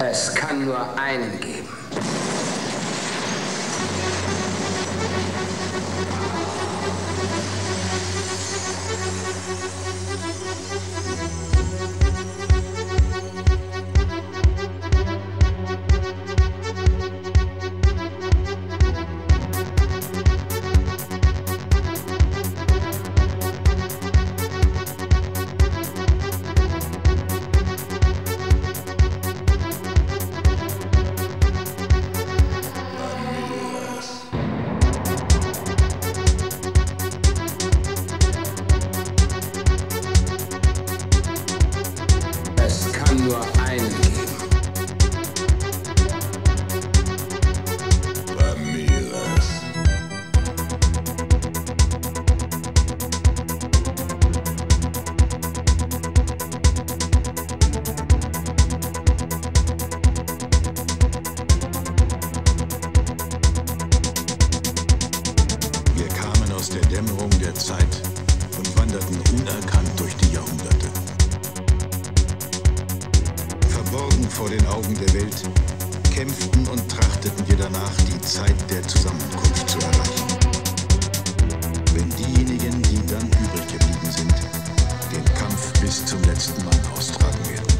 Es kann nur einen geben. Dämmerung der Zeit und wanderten unerkannt durch die Jahrhunderte. Verborgen vor den Augen der Welt, kämpften und trachteten wir danach, die Zeit der Zusammenkunft zu erreichen. Wenn diejenigen, die dann übrig geblieben sind, den Kampf bis zum letzten Mann austragen werden.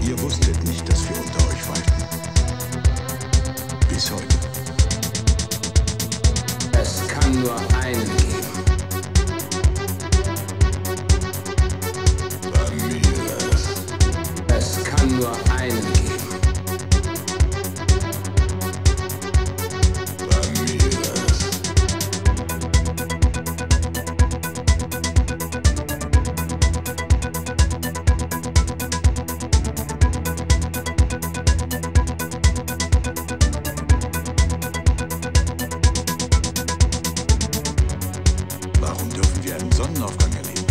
Ihr wusstet nicht, dass wir unter euch weilten. Bis heute. Es kann nur einen Wir einen Sonnenaufgang erleben?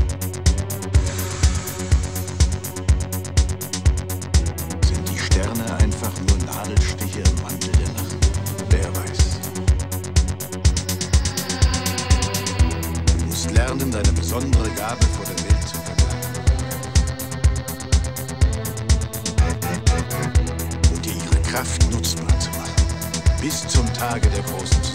Sind die Sterne einfach nur Nadelstiche im Mantel der Nacht? Wer weiß. Du musst lernen, deine besondere Gabe vor der Welt zu verbergen. Und dir ihre Kraft nutzbar zu machen. Bis zum Tage der großen.